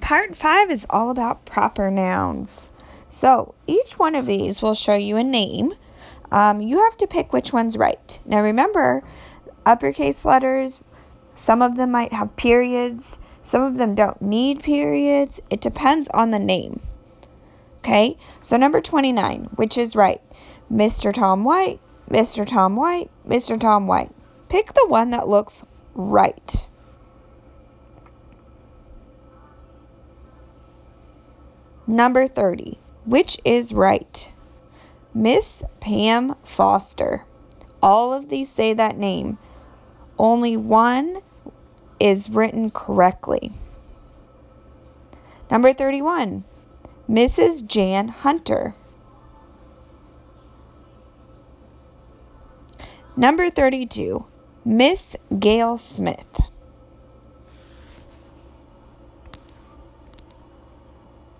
Part five is all about proper nouns. So each one of these will show you a name. Um, you have to pick which one's right. Now remember, uppercase letters, some of them might have periods, some of them don't need periods. It depends on the name. Okay, so number 29, which is right? Mr. Tom White, Mr. Tom White, Mr. Tom White. Pick the one that looks right. Number 30. Which is right? Miss Pam Foster. All of these say that name. Only one is written correctly. Number 31. Mrs. Jan Hunter. Number 32. Miss Gail Smith.